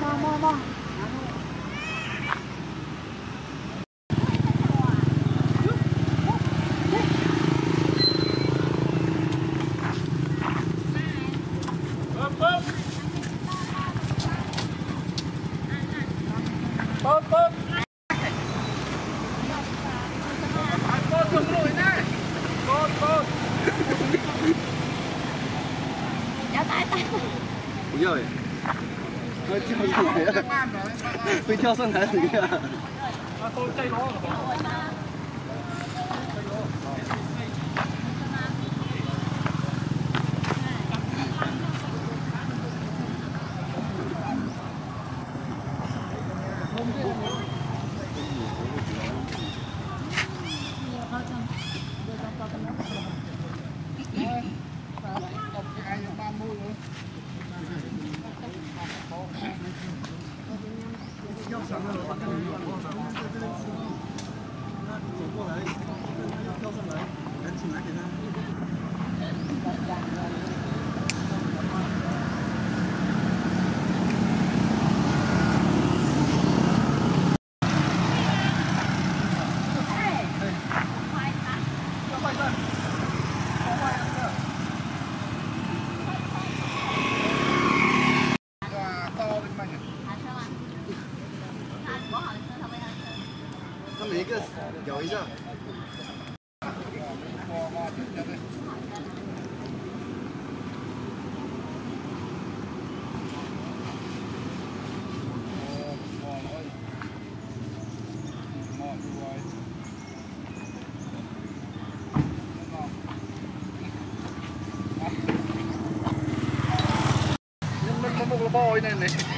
mò mò mò Bơm bơm Dạ tay tay Ui giời. 会跳上台怎么跳上。想要的话赶紧右手在这边吃那走过来后面他要跳上来？赶紧来给他。 여의자 Hãy subscribe cho kênh Ghiền Mì Gõ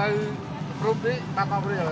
ទៅរូបនេះ10អាព្រិល